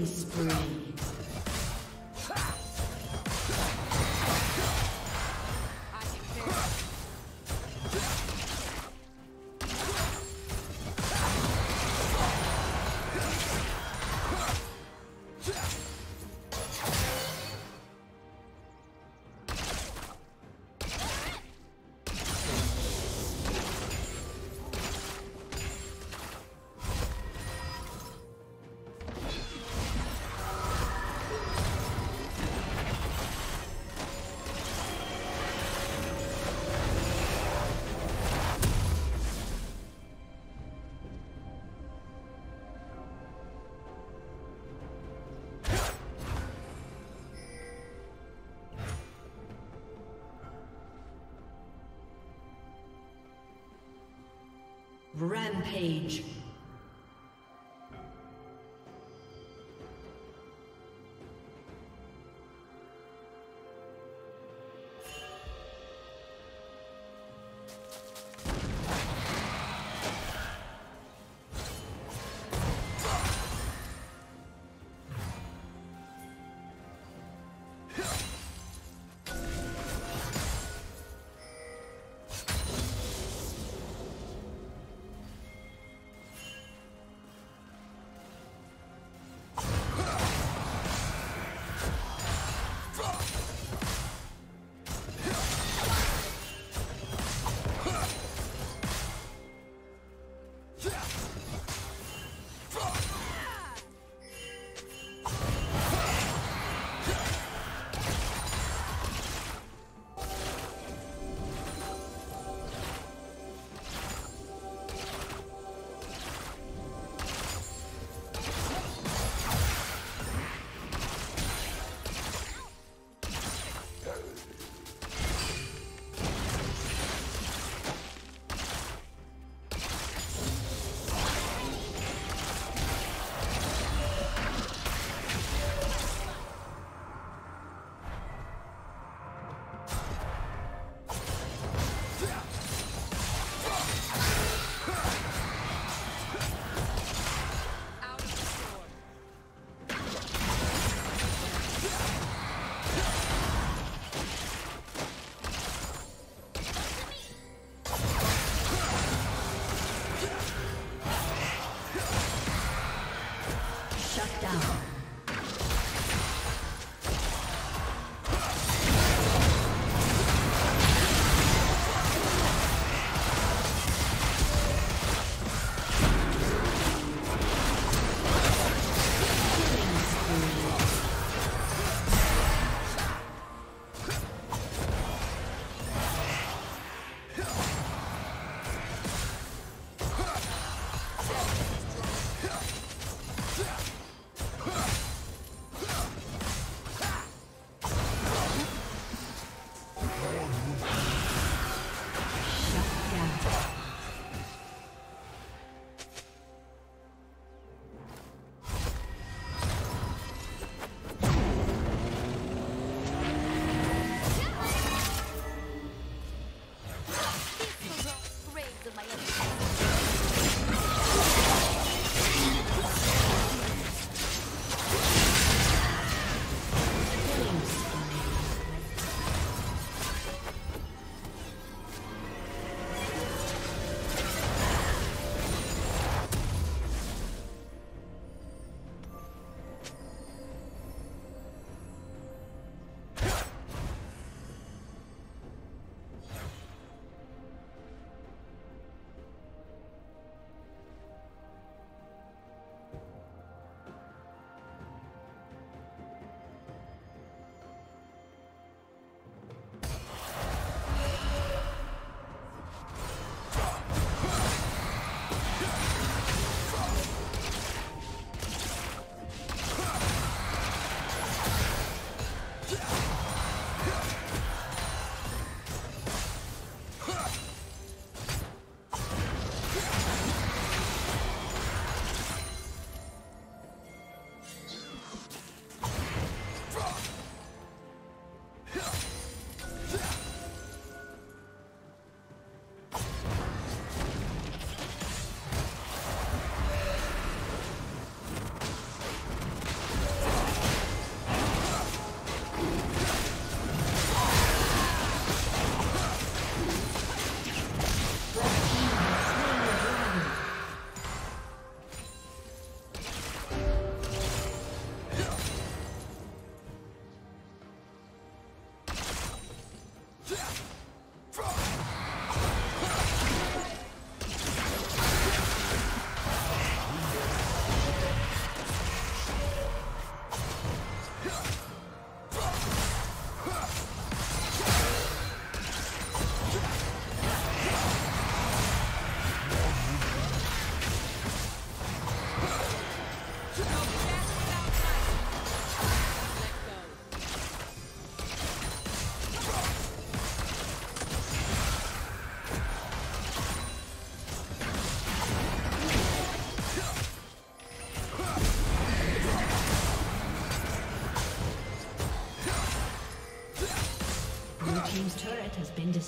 Killing spree. Rampage.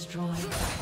Destroyed.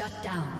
Shut down.